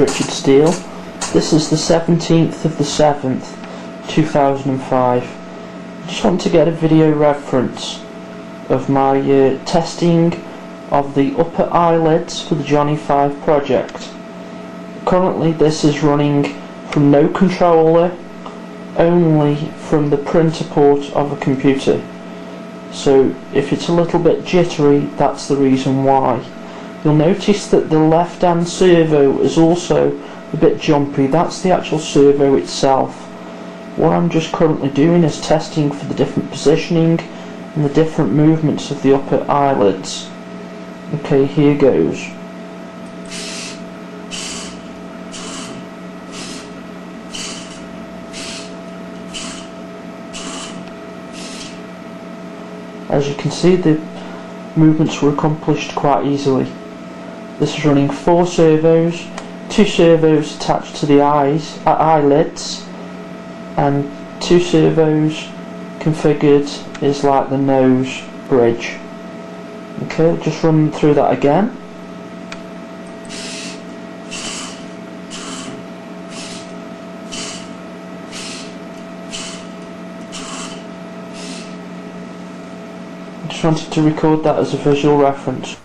Richard Steele. This is the 17th of the 7th, 2005. I just want to get a video reference of my uh, testing of the upper eyelids for the Johnny 5 project. Currently this is running from no controller, only from the printer port of a computer. So if it's a little bit jittery, that's the reason why. You'll notice that the left hand servo is also a bit jumpy, that's the actual servo itself. What I'm just currently doing is testing for the different positioning and the different movements of the upper eyelids. Okay, here goes. As you can see the movements were accomplished quite easily. This is running four servos, two servos attached to the eyes, uh, eyelids and two servos configured is like the nose bridge. Okay, just run through that again. just wanted to record that as a visual reference.